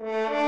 Bye.